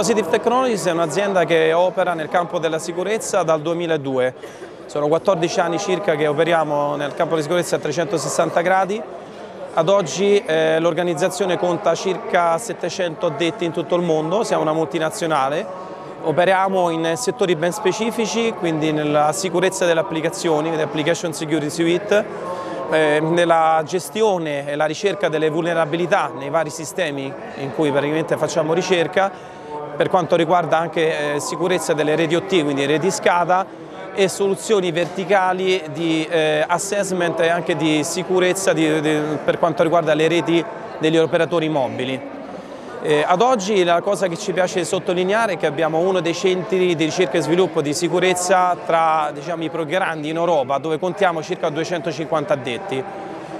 Positive Technologies è un'azienda che opera nel campo della sicurezza dal 2002. Sono 14 anni circa che operiamo nel campo della sicurezza a 360 gradi. Ad oggi eh, l'organizzazione conta circa 700 addetti in tutto il mondo, siamo una multinazionale. Operiamo in settori ben specifici, quindi nella sicurezza delle applicazioni, l'Application Security Suite, eh, nella gestione e la ricerca delle vulnerabilità nei vari sistemi in cui praticamente facciamo ricerca, per quanto riguarda anche eh, sicurezza delle reti OT, quindi reti SCADA e soluzioni verticali di eh, assessment e anche di sicurezza di, di, per quanto riguarda le reti degli operatori mobili. Eh, ad oggi la cosa che ci piace sottolineare è che abbiamo uno dei centri di ricerca e sviluppo di sicurezza tra diciamo, i più grandi in Europa dove contiamo circa 250 addetti.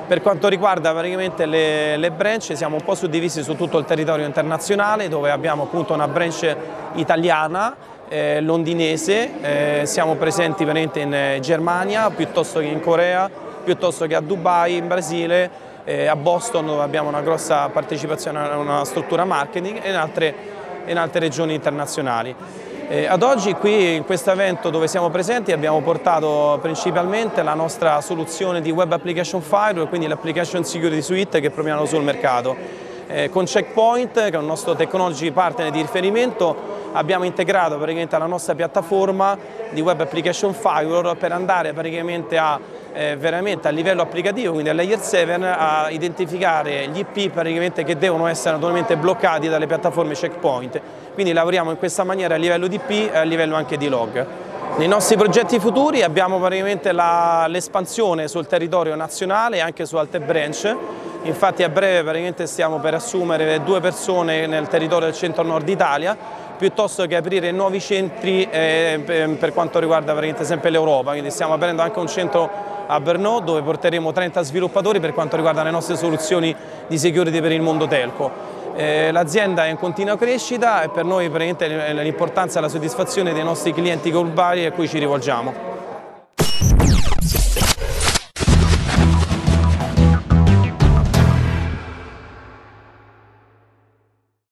Per quanto riguarda praticamente le, le branch siamo un po' suddivisi su tutto il territorio internazionale dove abbiamo appunto una branch italiana, eh, londinese, eh, siamo presenti in eh, Germania piuttosto che in Corea, piuttosto che a Dubai, in Brasile, eh, a Boston dove abbiamo una grossa partecipazione a una struttura marketing e in altre, in altre regioni internazionali. Eh, ad oggi qui in questo evento dove siamo presenti abbiamo portato principalmente la nostra soluzione di Web Application Firewall, quindi l'Application Security Suite che proviamo sul mercato. Eh, con Checkpoint, che è un nostro technology partner di riferimento, abbiamo integrato praticamente la nostra piattaforma di Web Application Firewall per andare praticamente a eh, veramente a livello applicativo, quindi a layer 7, a identificare gli IP che devono essere naturalmente bloccati dalle piattaforme checkpoint. Quindi lavoriamo in questa maniera a livello di IP e a livello anche di log. Nei nostri progetti futuri abbiamo praticamente l'espansione sul territorio nazionale e anche su altre branch, infatti a breve stiamo per assumere due persone nel territorio del centro-nord Italia, piuttosto che aprire nuovi centri eh, per quanto riguarda sempre l'Europa, quindi stiamo aprendo anche un centro a Brno dove porteremo 30 sviluppatori per quanto riguarda le nostre soluzioni di security per il mondo telco. Eh, L'azienda è in continua crescita e per noi l'importanza e la soddisfazione dei nostri clienti globali a cui ci rivolgiamo.